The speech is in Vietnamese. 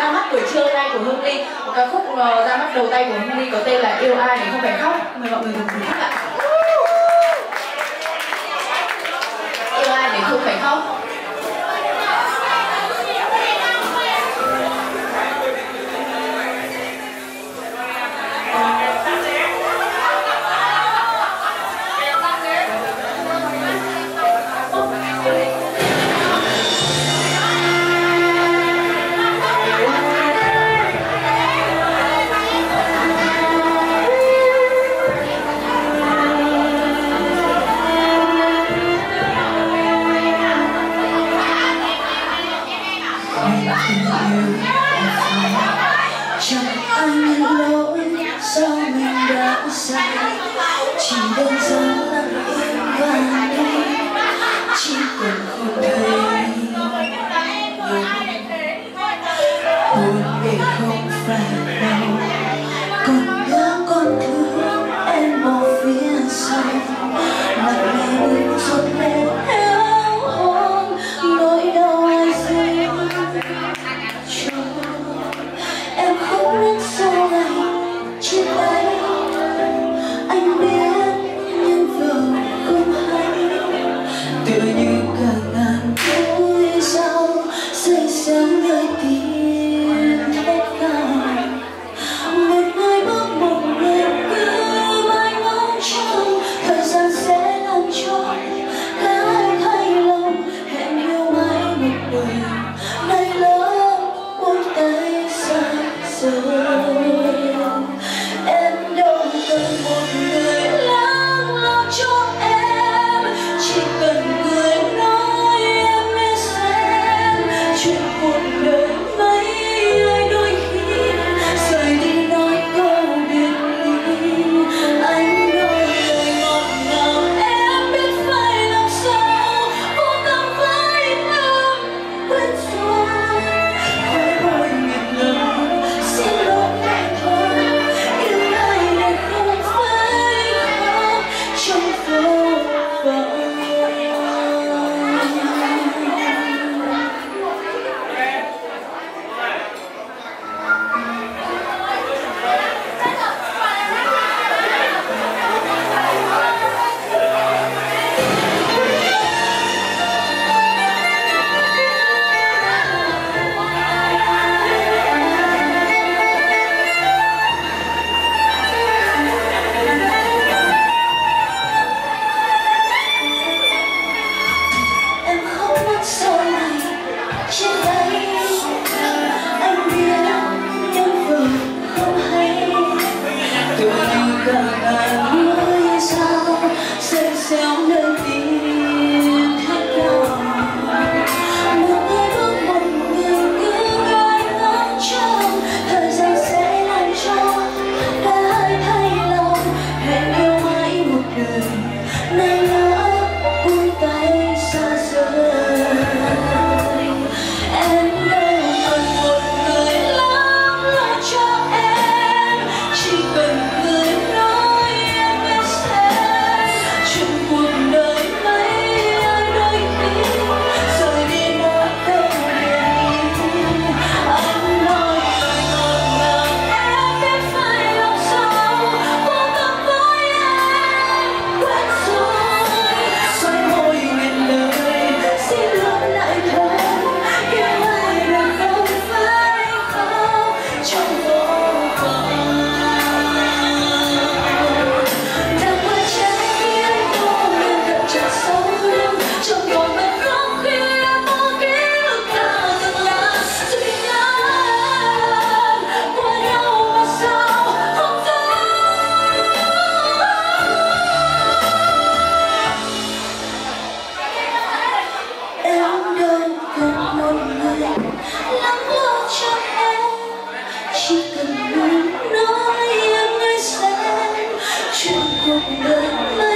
ra mắt buổi trưa nay của Hương Ly. Một ca khúc ờ, ra mắt đầu tay của Hương Ly có tên là Yêu ai để không phải khóc. Mời mọi người cùng thưởng thức ạ. đã sai chỉ đơn giản lặng yên và chỉ cần không thấy buồn để không phải đau. một người lắng lo cho em chỉ cần mình nói em nghe xem, chuyện cuộc đời